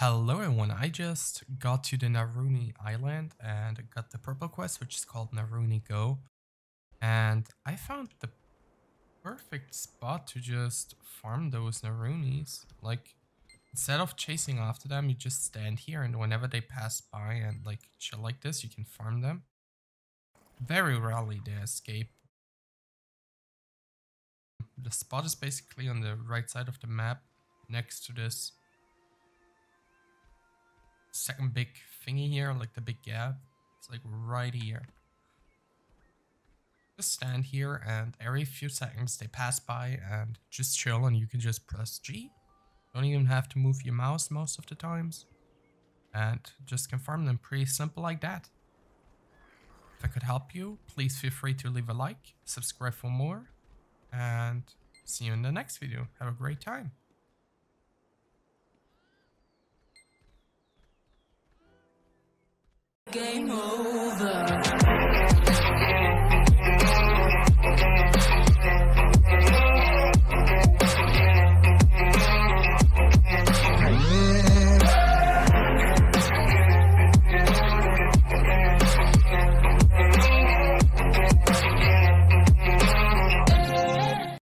Hello everyone, I just got to the Naruni Island and got the purple quest which is called Naruni Go and I found the perfect spot to just farm those Narunis. Like instead of chasing after them you just stand here and whenever they pass by and like chill like this you can farm them. Very rarely they escape. The spot is basically on the right side of the map next to this second big thingy here, like the big gap. It's like right here. Just stand here and every few seconds they pass by and just chill and you can just press G. Don't even have to move your mouse most of the times. And just confirm them pretty simple like that. If I could help you, please feel free to leave a like, subscribe for more, and see you in the next video. Have a great time. Game over.